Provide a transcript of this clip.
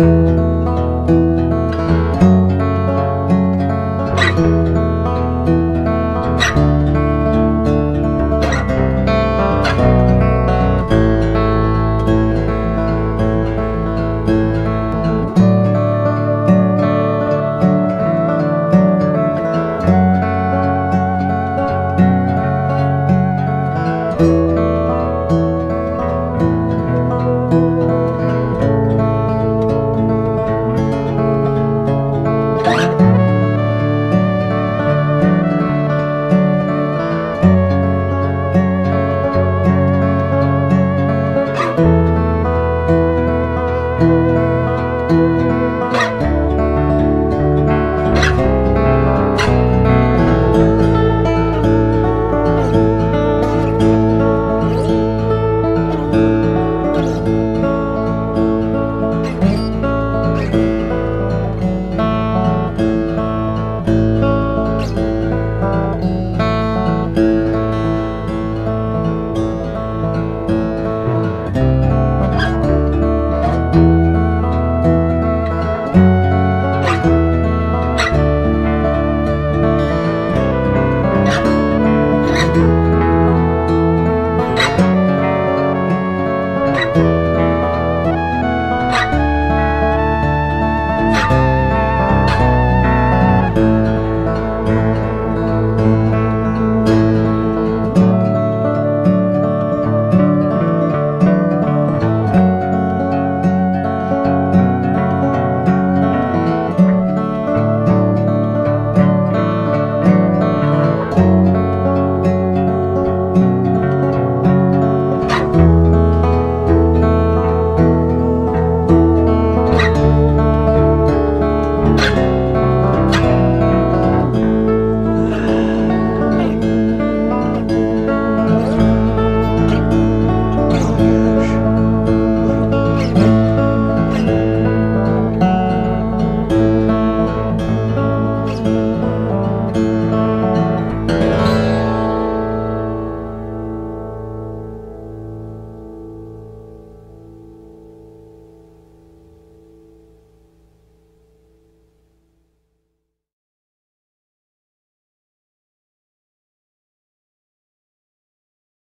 thank